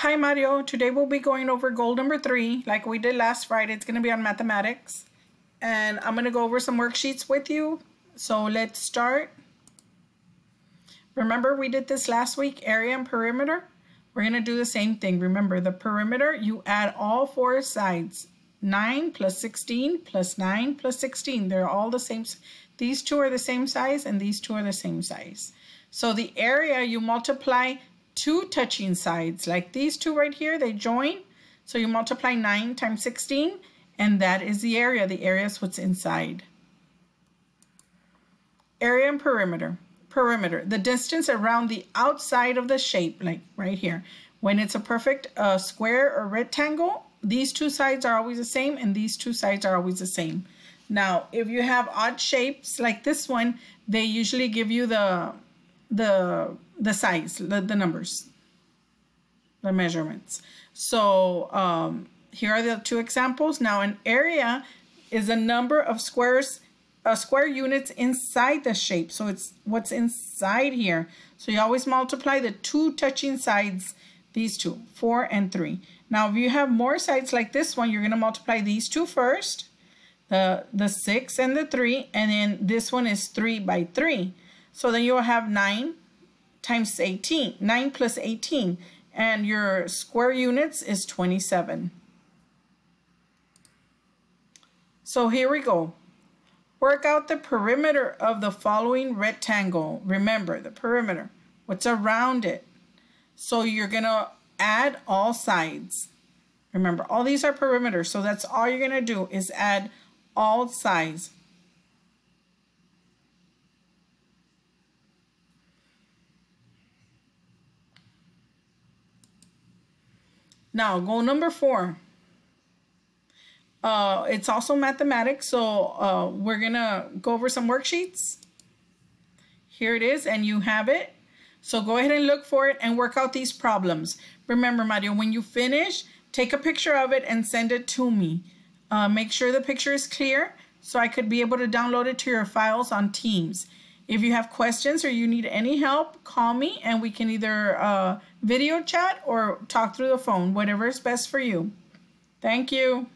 Hi Mario, today we'll be going over goal number three like we did last Friday. It's going to be on mathematics and I'm going to go over some worksheets with you. So let's start. Remember we did this last week, area and perimeter? We're going to do the same thing. Remember the perimeter, you add all four sides. 9 plus 16 plus 9 plus 16. They're all the same. These two are the same size and these two are the same size. So the area, you multiply two touching sides, like these two right here, they join. So you multiply 9 times 16, and that is the area. The area is what's inside. Area and perimeter. Perimeter, the distance around the outside of the shape, like right here. When it's a perfect uh, square or rectangle, these two sides are always the same, and these two sides are always the same. Now, if you have odd shapes like this one, they usually give you the the the size, the, the numbers, the measurements. So um, here are the two examples. Now an area is a number of squares, uh, square units inside the shape. So it's what's inside here. So you always multiply the two touching sides, these two, four and three. Now if you have more sides like this one, you're gonna multiply these two first, the, the six and the three, and then this one is three by three. So then you'll have 9 times 18, 9 plus 18, and your square units is 27. So here we go. Work out the perimeter of the following rectangle. Remember the perimeter, what's around it. So you're going to add all sides. Remember, all these are perimeters, so that's all you're going to do is add all sides. Now, goal number four. Uh, it's also mathematics, so uh, we're going to go over some worksheets. Here it is, and you have it. So go ahead and look for it and work out these problems. Remember, Mario, when you finish, take a picture of it and send it to me. Uh, make sure the picture is clear so I could be able to download it to your files on Teams. If you have questions or you need any help, call me and we can either uh, video chat or talk through the phone, whatever is best for you. Thank you.